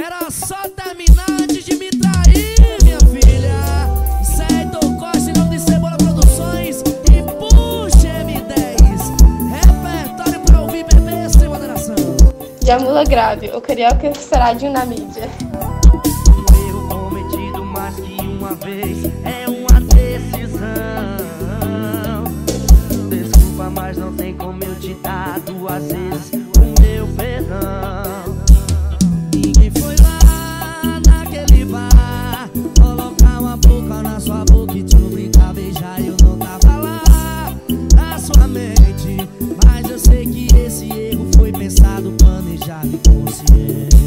Era só terminar antes de me trair, minha filha. Certo Costa e não de Cebola Produções e puxa M10. Repertório pra ouvir bebê sem moderação. Jamula grave, o carioca será de na mídia. Um erro cometido mais que uma vez é uma decisão. Desculpa, mas não tem como eu te dar duas vezes. você.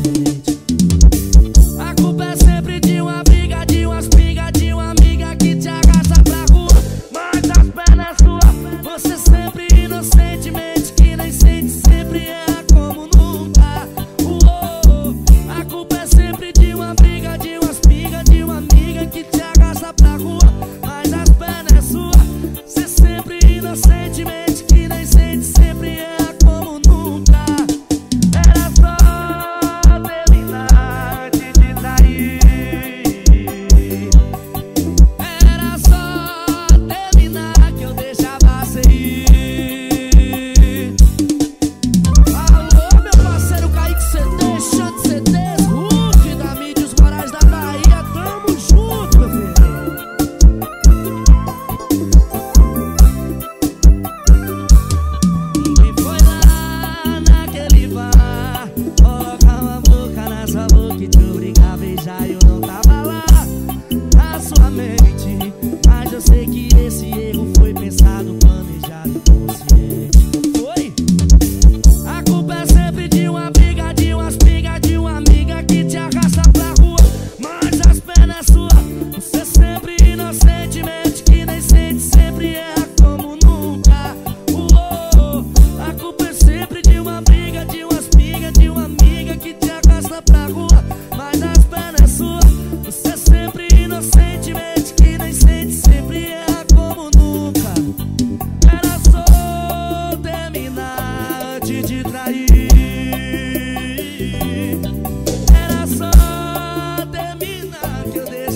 sua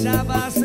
pensabas